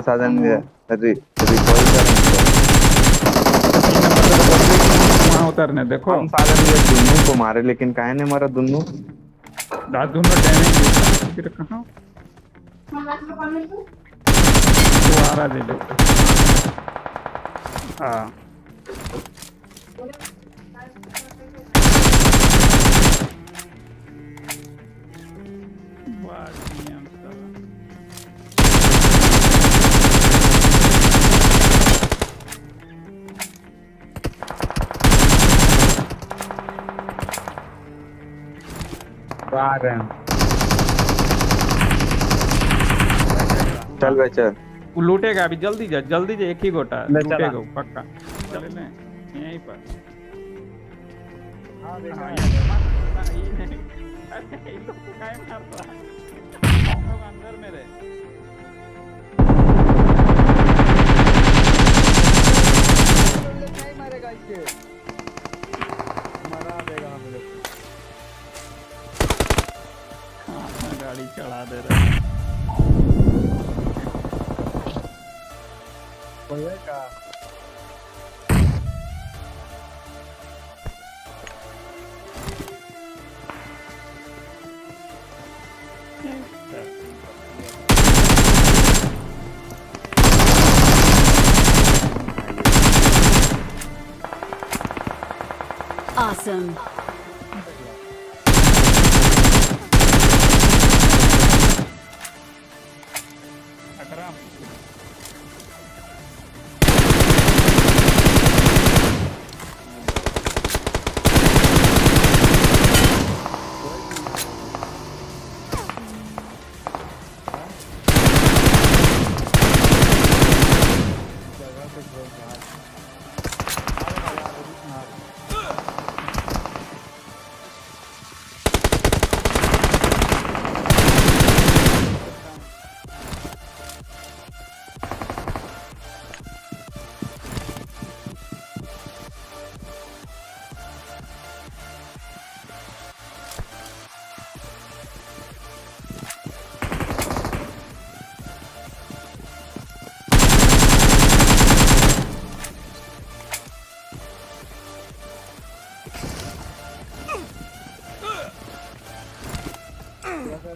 साधन रि रिकॉल कर उतरने देखो। हम साधन ये दुन्नू को मारे लेकिन काहे ने मारा दुन्नू? दाद दोनों डैमेज फिर कहाँ? वो आ रहा दे दे हाँ। आ रहे हैं। चल बे चल। वो लूटेगा अभी जल्दी जा जल्दी जा एक ही गोटा। लूटेगा पक्का। चले ले। यहीं पर। हाँ। देखा ये मत- ये नहीं। अरे, इन लोग काहे मार रहा है? अंदर में रहे। गाड़ी चढ़ा दे रहे हैं। बोले का Awesome.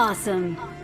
Awesome.